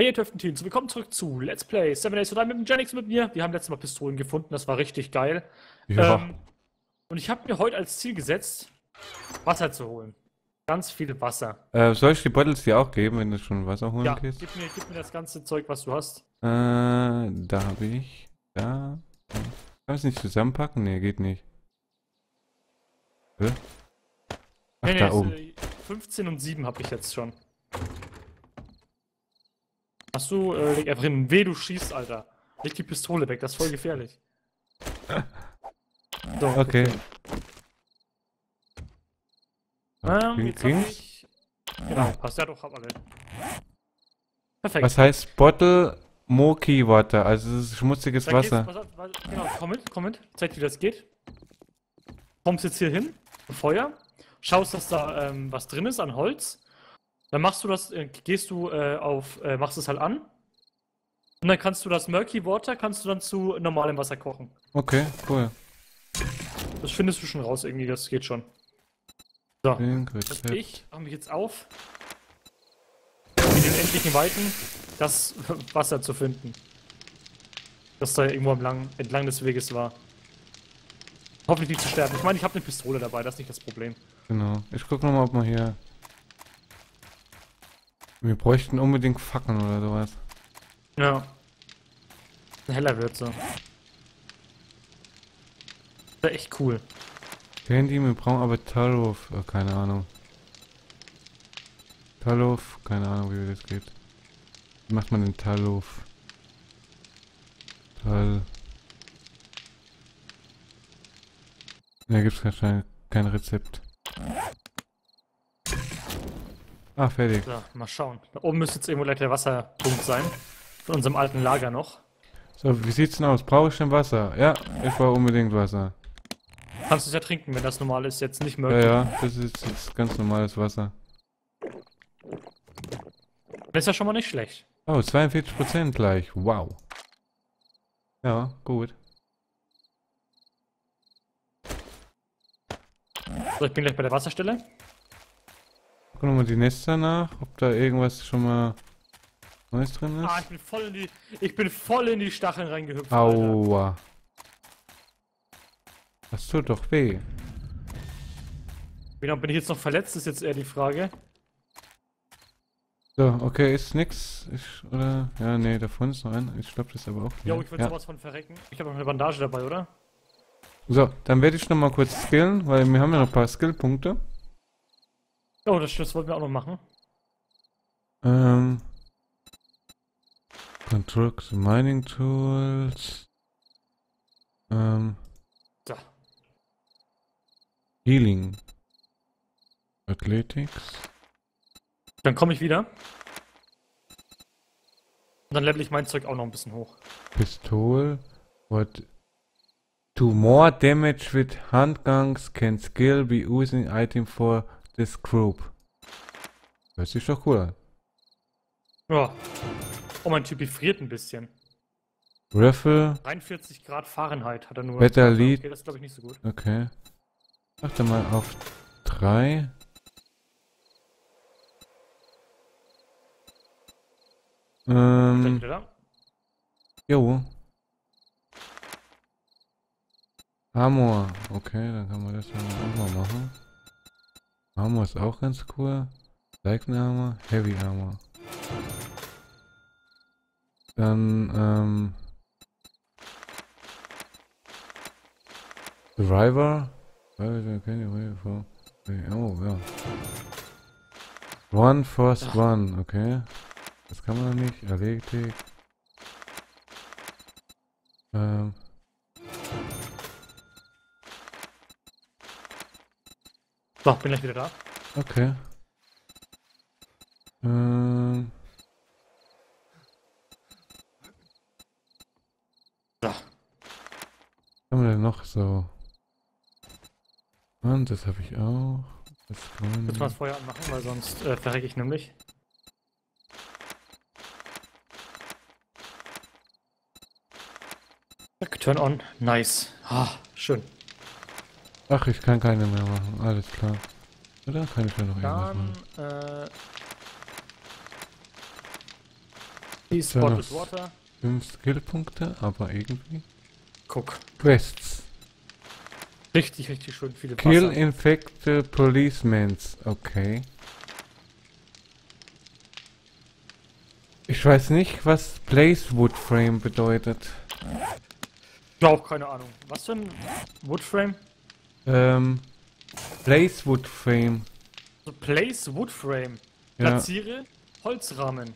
Hey ihr Töften-Teams, willkommen zurück zu Let's Play 7 Days to Die mit dem Genix mit mir. Wir haben letztes Mal Pistolen gefunden, das war richtig geil. Ja. Ähm, und ich habe mir heute als Ziel gesetzt, Wasser zu holen. Ganz viel Wasser. Äh, soll ich die Bottles dir auch geben, wenn du schon Wasser holen Ja, gehst? gib mir, gib mir das ganze Zeug, was du hast. Äh, da habe ich. Da. Kann ich es nicht zusammenpacken? Nee, geht nicht. Hä? Ach, Nee, nee, da oben. äh, 15 und 7 habe ich jetzt schon. Hast du, äh, leg einfach hin. Weh, du schießt, Alter. Leg die Pistole weg, das ist voll gefährlich. So, Okay. Ähm, Ging- jetzt ging's? ich... Genau, passt ja doch, hab alle. Perfekt. Was heißt Bottle Moki Water? Also es ist schmutziges gehst- Wasser. auf, pass- genau, komm mit, komm mit. Zeig wie das geht. Kommst jetzt hier hin, Feuer, schaust, dass da ähm, was drin ist an Holz. Dann machst du das, äh, gehst du äh, auf, äh, machst es halt an. Und dann kannst du das Murky Water, kannst du dann zu normalem Wasser kochen. Okay, cool. Das findest du schon raus irgendwie, das geht schon. So, ich mache mich jetzt auf, in den endlichen Weiten das Wasser zu finden. Das da irgendwo entlang, entlang des Weges war. Hoffentlich nicht zu sterben. Ich meine, ich habe eine Pistole dabei, das ist nicht das Problem. Genau. Ich guck nochmal, ob man hier. Wir bräuchten unbedingt Fackeln oder sowas. Ja. Heller wird so. Das ist echt cool. Candy, wir brauchen aber Taluf. Äh, keine Ahnung. Taluf, keine Ahnung, wie das geht. Wie macht man den Taluf? Tal. Da gibt's wahrscheinlich kein Rezept. Ah, fertig. So, mal schauen. Da oben müsste jetzt irgendwo gleich der Wasserpunkt sein. Von unserem alten Lager noch. So, wie sieht's denn aus? Brauche ich denn Wasser? Ja, ich brauche unbedingt Wasser. Kannst du es ja trinken, wenn das normal ist, jetzt nicht Ja, möglich. ja, das ist jetzt ganz normales Wasser. Das ist ja schon mal nicht schlecht. Oh, 42% gleich. Wow. Ja, gut. So, ich bin gleich bei der Wasserstelle. Gucken wir mal die Nester nach, ob da irgendwas schon mal Neues drin Ah, ist. ich bin voll in die, ich bin voll in die Stacheln reingehüpft. Alter. Aua. Das tut doch weh. Lange bin ich jetzt noch verletzt, ist jetzt eher die Frage. So, okay, ist nix. Ich, oder? Ja, nee, davon ist noch ein. Ich glaube, das ist aber auch. Jo, ich will ja. sowas von verrecken. Ich habe noch eine Bandage dabei, oder? So, dann werde ich noch mal kurz skillen, weil wir haben ja noch ein paar Skillpunkte. Oh, das, das wollten wir auch noch machen. Ähm. Construct Mining Tools. Ähm. So. Healing. Athletics. Dann komme ich wieder. Und dann level ich mein Zeug auch noch ein bisschen hoch. Pistol. What? Do more damage with handguns can skill be using item for this group. Hört sich doch cool an. Ja. Oh, mein Typ friert ein bisschen. Raffle. 43 Grad Fahrenheit hat er nur. Better lead. Okay, das glaube ich nicht so gut. Okay. Achte mal auf 3. Seid Ähm, jo. Armor. Okay, dann kann man das dann auch mal machen. Armor ist auch ganz cool. Light Armor, Heavy Armor. Dann, ähm... Survivor. Oh, ja. One Force One, okay. Das kann man nicht. Erledigt. Ähm. So, bin gleich wieder da. Okay. Ähm. So. Was haben wir denn noch so? Und das habe ich auch. Das grüne. Jetzt mal das Feuer anmachen, weil sonst äh, verrecke ich nämlich. Turn on. Nice. Ah, schön. Ach, ich kann keine mehr machen. Alles klar. Oder kann ich da noch irgendwas Dann, machen? äh, Die So, Spot noch- is Water. Fünf Skillpunkte, aber irgendwie. Guck. Quests. Richtig, richtig schön viele Kill Wasser. infected policemen. Okay. Ich weiß nicht, was Blazewood Frame bedeutet. Ich auch keine Ahnung. Was für ein Woodframe? Ähm, Blazewood Frame. So Place Woodframe. Ja. Platziere Holzrahmen.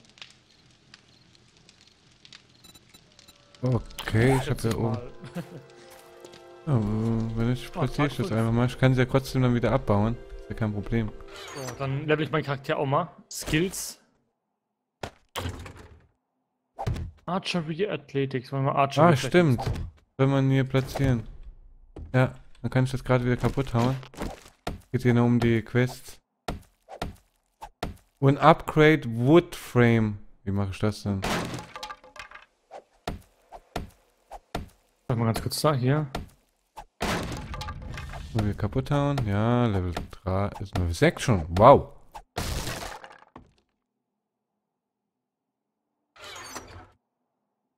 Okay, ich Schätze habe ja oben. Ja, wenn ich platziere ich das einfach mal. Ich kann sie ja trotzdem dann wieder abbauen. Ist ja kein Problem. So, dann level ich meinen Charakter auch mal. Skills. Archery Athletics. Wollen wir Archery Ah, stimmt. Soll man hier platzieren. Ja, dann kann ich das gerade wieder kaputt hauen. Geht hier nur um die Quests. Und Upgrade Wood Frame. Wie mache ich das denn? Warte mal ganz kurz da, hier. Mal wieder kaputt hauen. Ja, Level 3 ist Level 6 schon. Wow.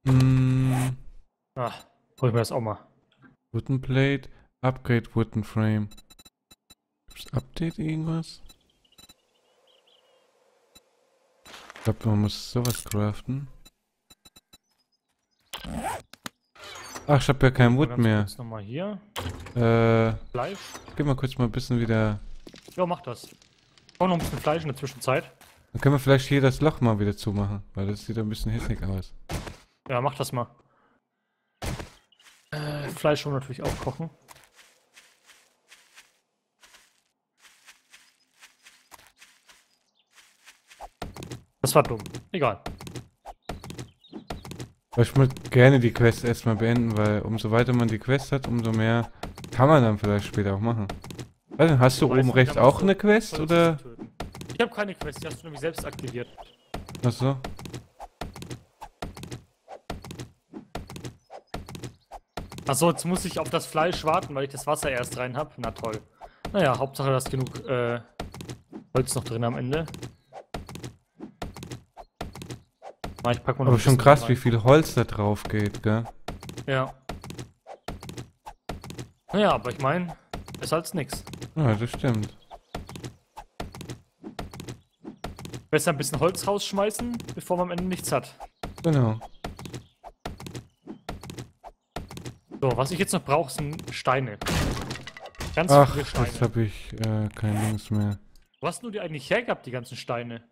Hm, Ah, hol ich mir das auch mal. Wooden Plate. Upgrade Wooden Frame. Gibt's Update irgendwas? Ich glaube, man muss sowas craften. Ach, ich habe ja kein Wood mehr. Nochmal hier. Äh, Fleisch. gib mal kurz mal ein bisschen wieder. Ja, mach das. Auch noch ein bisschen Fleisch in der Zwischenzeit. Dann können wir vielleicht hier das Loch mal wieder zumachen, weil das sieht ein bisschen hässlich aus. Ja, mach das mal. Äh, Fleisch wir natürlich auch kochen. Das war dumm. Egal. Ich würde gerne die Quest erstmal beenden, weil umso weiter man die Quest hat, umso mehr kann man dann vielleicht später auch machen. Nicht, hast du oben rechts auch eine Quest oder? Ich habe keine Quest, die hast du nämlich selbst aktiviert. Achso. Achso, jetzt muss ich auf das Fleisch warten, weil ich das Wasser erst rein habe. Na toll. Naja, Hauptsache, da ist genug äh, Holz noch drin am Ende. Ich pack mal Aber schon krass, rein. wie viel Holz da drauf geht, gell? Ja. Naja, aber ich meine, besser als nix. Ja, das stimmt. Besser ein bisschen Holz rausschmeißen, bevor man am Ende nichts hat. Genau. So, was ich jetzt noch brauche, sind Steine. Ganz Ach, viele Steine. jetzt habe ich äh, kein Links mehr. Wo hast du die eigentlich hergehabt, die ganzen Steine?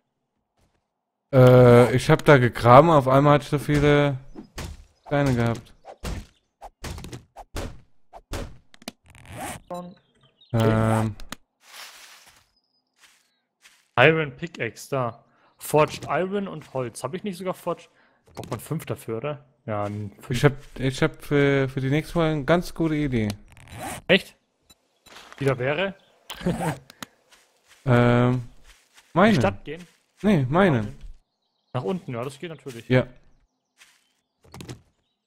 Äh, ich habe da gegraben, auf einmal hatte ich so viele Steine gehabt. Ähm, Iron Pickaxe, da. Forged Iron und Holz. Habe ich nicht sogar Forged? Braucht man fünf dafür, oder? Ja, ein fünf. ich habe ich hab für, für die nächste Folge eine ganz gute Idee. Echt? Die da wäre? Ähm, In die meine. Stadt gehen? Nee, meine. Nach unten, ja, das geht natürlich. Ja.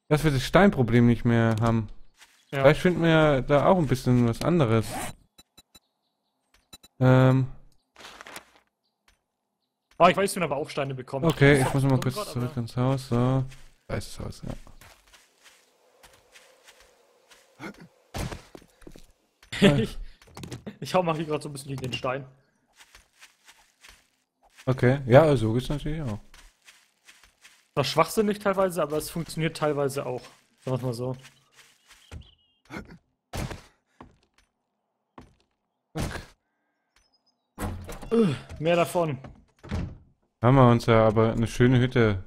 Dass wir das Steinproblem nicht mehr haben. Ja. Vielleicht finden wir ja da auch ein bisschen was anderes. Ähm, Ah, ich weiß, wie man aber auch Steine bekommt. okay, ich muss ist noch mal dumm kurz grad, zurück ins Haus. So. Da ist das Haus, ja. ich, ich hau mal hier gerade so ein bisschen gegen den Stein. Okay, ja, so geht's natürlich auch. Das ist schwachsinnig teilweise, aber es funktioniert teilweise auch. Sagen wir mal so. Äh, Mehr davon. Haben wir uns ja aber eine schöne Hütte.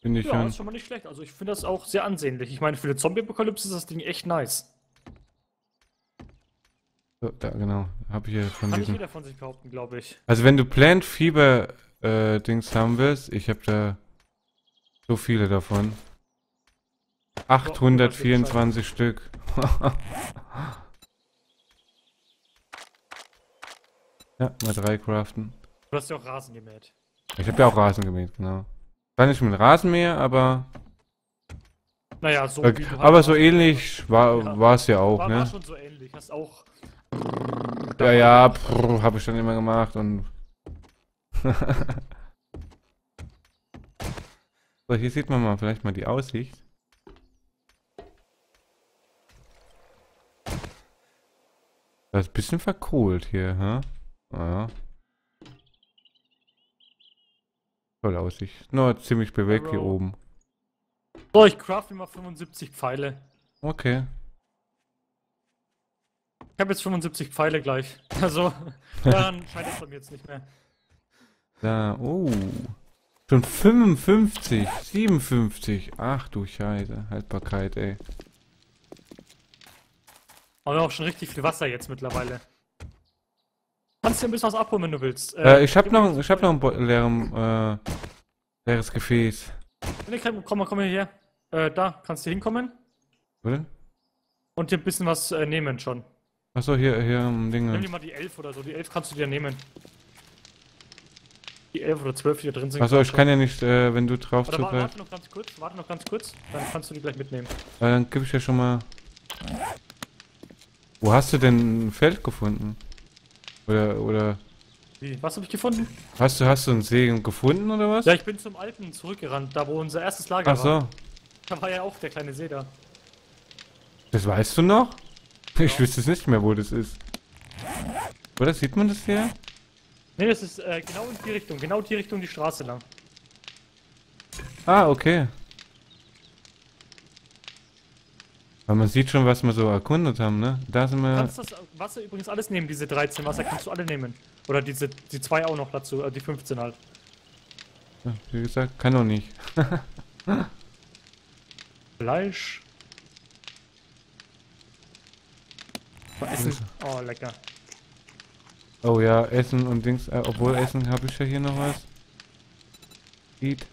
Finde ich Ja, schon. ist schon mal nicht schlecht. Also ich finde das auch sehr ansehnlich. Ich meine, für eine Zombie-Apokalypse ist das Ding echt nice. So, da, genau. Habe ich hier von Kann nicht diesem. jeder von sich behaupten, glaube ich. Also wenn du Plant Fieber äh, Dings haben willst, ich habe da so viele davon. 824 Stück. ja, mal drei craften. Du hast ja auch Rasen gemäht. Ich habe ja auch Rasen gemäht, genau. War nicht mit Rasenmäher, aber Naja, so äh, halt aber auch- so ähnlich war war es ja auch, War, war ne? schon so ähnlich. Hast auch. Ja, ja, habe ich dann immer gemacht und So, hier sieht man mal vielleicht mal die Aussicht. Das ist ein bisschen verkohlt hier, hä? Ja. Tolle Aussicht. Nur ziemlich bewegt hier oben. So, ich craft immer 75 Pfeile. Okay. Ich habe jetzt 75 Pfeile gleich. Also, daran scheitert es bei mir jetzt nicht mehr. Da, oh. Schon 55, 57. Ach du Scheiße. Haltbarkeit, ey. Aber wir haben auch schon richtig viel Wasser jetzt mittlerweile. Kannst dir ein bisschen was abholen, wenn du willst. Äh, ich hab noch, ich hab noch ein leeren, äh, leeres Gefäß. Nee, komm, komm mal, komm mal hier. Äh, da, kannst du hinkommen Wo denn? und dir ein bisschen was äh, nehmen schon. Achso, hier, hier im Nimm Ding. dir mal die 11 oder so. Die 11 kannst du dir nehmen. Die 11 oder 12, die da drin sind. Achso, ich kann ja nicht, äh, wenn du drauf du- Warte, warte noch ganz kurz, warte noch ganz kurz. Dann kannst du die gleich mitnehmen. Äh, dann gebe ich ja schon mal. Wo hast du denn ein Feld gefunden? Oder, oder Wie? Was habe ich gefunden? hast du, hast du einen Segen gefunden oder was? Ja, ich bin zum Alpen zurückgerannt, da wo unser erstes Lager Ach war. so, Da war ja auch der kleine See da. das weißt du noch? Ich Ja. wüsste es nicht mehr, wo das ist. Oder sieht man das hier? Ne, das ist äh, genau in die Richtung, genau die Richtung die Straße lang. Ah, okay. Weil man sieht schon, was wir so erkundet haben, ne? Da sind Du wir. kannst das Wasser übrigens alles nehmen, diese 13 Wasser kannst du alle nehmen. Oder diese, die zwei auch noch dazu, äh, die 15 halt. Ja, Wie gesagt, kann doch nicht. Fleisch. Essen. Oh, lecker. Oh ja, Essen und Dings. Äh, obwohl Essen habe ich ja hier noch was. Eat.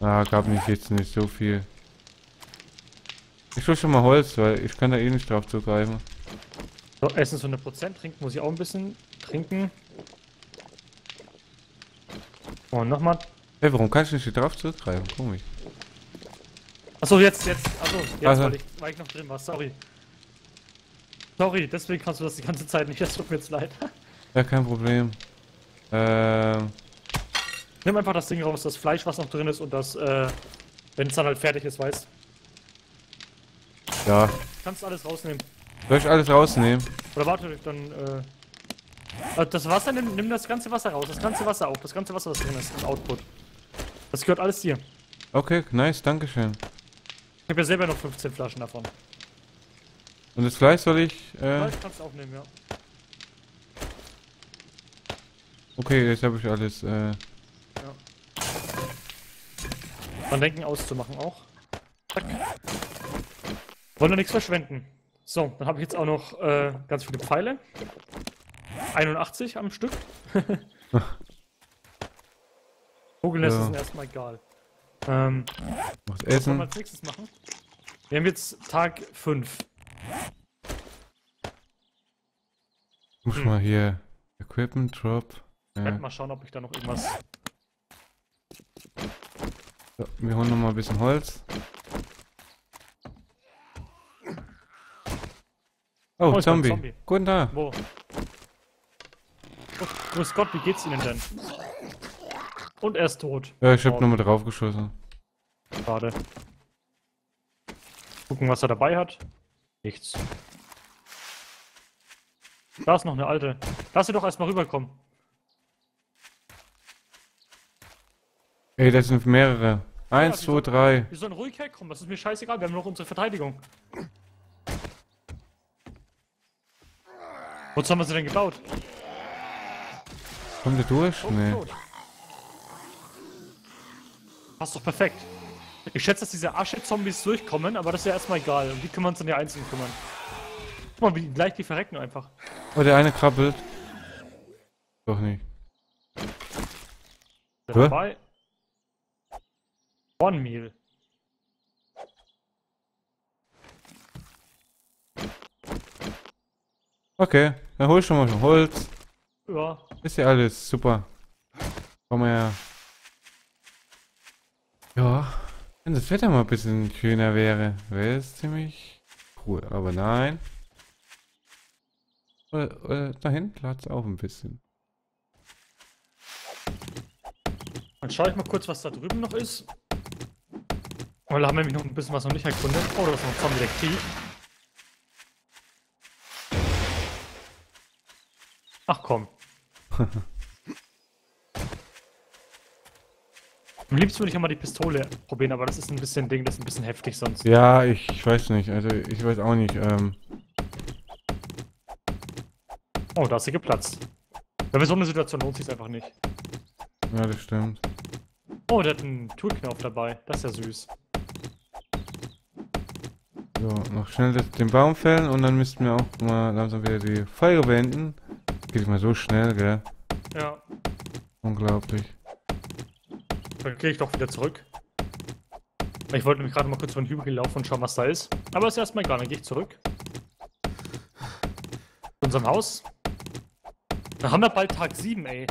Ah, gab nicht jetzt nicht so viel. Ich will schon mal Holz, weil ich kann da eh nicht drauf zugreifen. So, Essen ist 100%, trinken muss ich auch ein bisschen trinken. Und nochmal. Hey, warum kann ich nicht hier drauf zugreifen? Komisch. Achso, jetzt, jetzt. Achso, jetzt, Also. weil, ich, weil ich noch drin war. Sorry. Sorry, deswegen kannst du das die ganze Zeit nicht. Das tut mir jetzt leid. Ja, kein Problem. Ähm, Nimm einfach das Ding raus, das Fleisch, was noch drin ist und das, äh, wenn es dann halt fertig ist, weißt ja. Kannst alles rausnehmen. Soll ich alles rausnehmen? Oder warte, dann, äh. äh, Das Wasser, nimm, nimm das ganze Wasser raus. Das ganze Wasser auch. Das ganze Wasser, was drin ist, im Output. Das gehört alles dir. Okay, nice, dankeschön. Ich habe ja selber noch 15 Flaschen davon. Und das Fleisch soll ich, äh, Fleisch kannst du auch nehmen, ja. okay, jetzt habe ich alles, äh, Dann denken auszumachen auch. Zack. Wollen wir nichts verschwenden. So, dann habe ich jetzt auch noch äh, ganz viele Pfeile. 81 am Stück. Vogelnest Ja. ist erstmal egal. Ähm, was was wollen wir essen. als nächstes machen? Wir haben jetzt Tag 5. Muss Hm. mal hier, Equipment Drop. Ich werde mal schauen, ob ich da noch irgendwas. so, wir holen noch mal ein bisschen Holz. Oh, Oh, Zombie. Zombie. Guten Tag. Wo? Oh, grüß Gott, wie geht's Ihnen denn? Und er ist tot. Ja, ich hab Oh, nur mal drauf geschossen. Schade. Gucken, was er dabei hat. Nichts. Da ist noch eine alte. Lass sie doch erstmal rüberkommen. Ey, das sind mehrere. Eins, die zwei, soll- drei. Wir sollen ruhig herkommen, das ist mir scheißegal, wir haben noch unsere Verteidigung. Wozu haben wir sie denn gebaut? Kommt der durch? Oh, Nee. Passt doch perfekt. Ich schätze, dass diese Asche-Zombies durchkommen, aber das ist ja erstmal egal. Und die können wir uns dann ja einzeln kümmern. Guck mal, wie gleich die verrecken einfach. Oh, der eine krabbelt. Doch nicht. Dabei. Cornmeal. Okay, dann hol ich schon mal schon Holz. Ja. Ist ja alles super. Komm mal her. Ja, wenn das Wetter mal ein bisschen schöner wäre, wäre es ziemlich cool. Aber nein. Oder, oder da hinten lad's auch ein bisschen. Dann schaue ich mal kurz, was da drüben noch ist. Weil da haben wir nämlich noch ein bisschen was noch nicht erkundet. Oh, da ist noch ein Zombie-Detektiv. Ach komm. Am liebsten würde ich ja mal die Pistole probieren, aber das ist ein bisschen Ding, das ist ein bisschen heftig sonst. Ja, ich, weiß nicht. Also ich weiß auch nicht. Ähm, Oh, da ist sie geplatzt. Bei so einer Situation lohnt sich einfach nicht. ja, das stimmt. Oh, der hat einen Toolknopf dabei. Das ist ja süß. So, noch schnell den Baum fällen und dann müssten wir auch mal langsam wieder die Folge beenden. Geht mal so schnell, gell? Ja, Unglaublich. Dann gehe ich doch wieder zurück. Ich wollte nämlich gerade mal kurz von den Hügel laufen und schauen, was da ist. Aber ist erstmal egal, dann gehe ich zurück. Zu unserem Haus. Da haben wir bald Tag 7, ey.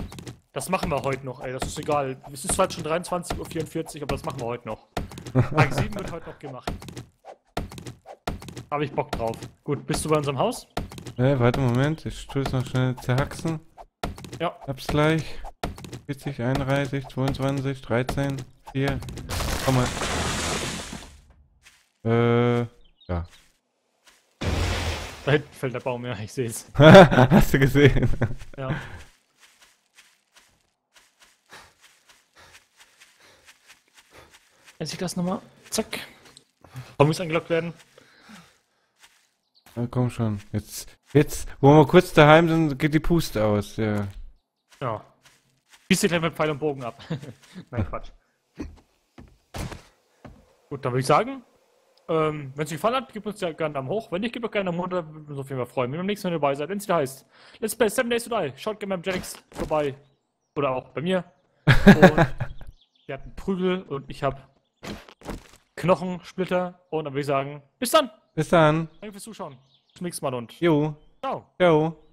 Das machen wir heute noch, ey. Das ist egal. Es ist zwar schon 23.44 Uhr, aber das machen wir heute noch. Tag 7 wird heute noch gemacht. Habe ich Bock drauf. Gut, bist du bei unserem Haus? Äh, warte, Moment. Ich tue es noch schnell zerhacksen. Ja. Hab's gleich. 40, 31, 22, 13, 4. Komm mal. Äh, ja. Da hinten fällt der Baum, ja, ich sehe es. Hast du gesehen? Ja. Esse ich das nochmal? Zack. Warum muss eingeloggt werden? Na komm schon. Jetzt, jetzt, wo wir kurz daheim sind, geht die Puste aus. Ja. Ja. Schießt dir gleich mit Pfeil und Bogen ab. Nein, Quatsch. Gut, dann würde ich sagen, ähm, wenn es euch gefallen hat, gebt uns ja gerne einen Daumen hoch. Wenn nicht, gebt auch gerne einen Daumen runter. Würde uns auf jeden Fall freuen, wenn ihr beim nächsten Mal dabei seid. Wenn es wieder heißt, Let's Play 7 Days to Die. Schaut gerne beim Janix vorbei. Oder auch bei mir. Und wir hatten Prügel und ich habe Knochensplitter. Und dann würde ich sagen, bis dann. Bis dann. Danke fürs Zuschauen. Bis zum nächsten Mal und Jo. ciao. Ciao.